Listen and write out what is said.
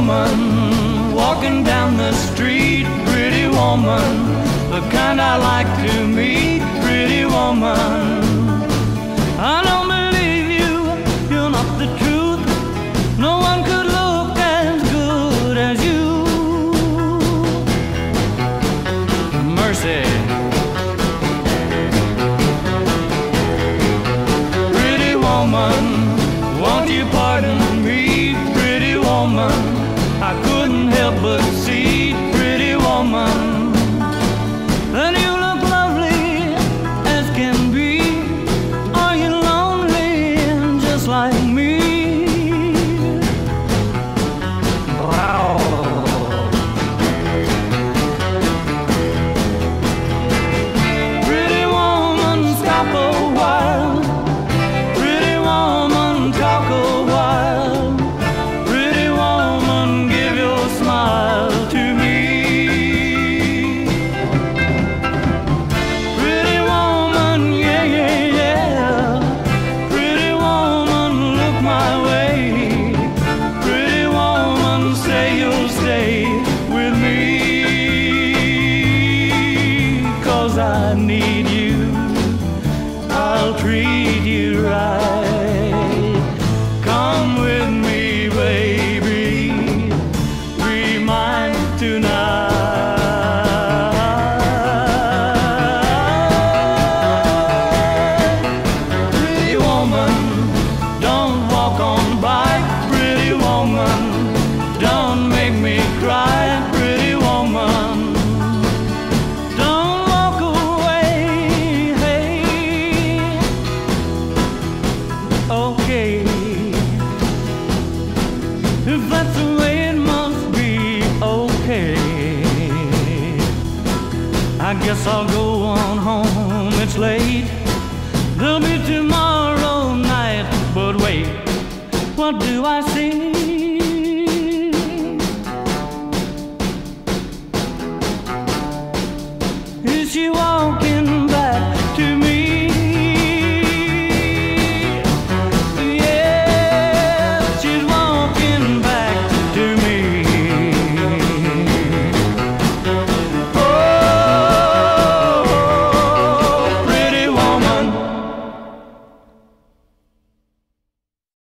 woman walking down the street, pretty woman, the kind I like to meet, pretty woman. I don't believe you, you're not the truth. No one could look as good as you. Mercy. Pretty woman, won't you pardon me, pretty woman? I couldn't help but see, pretty woman. Need If that's the way it must be, okay. I guess I'll go on home, it's late. There'll be tomorrow night, but wait, what do I see? Is she